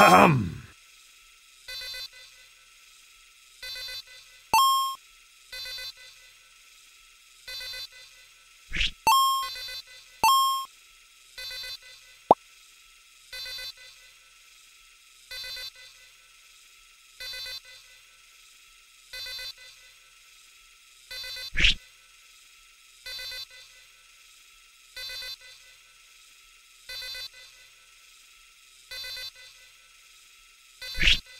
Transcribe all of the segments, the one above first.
Ahem. you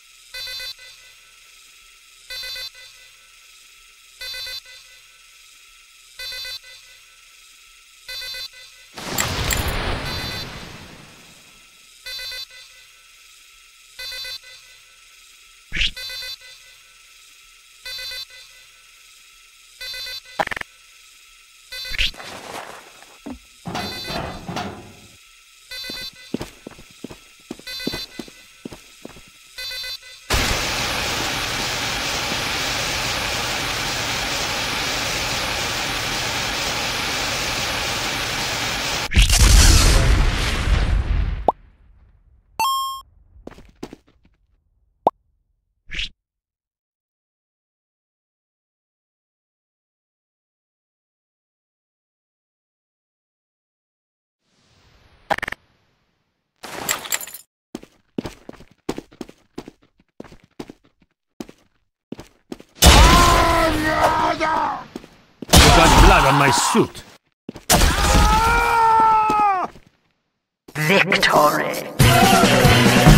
blood on my suit. Victory.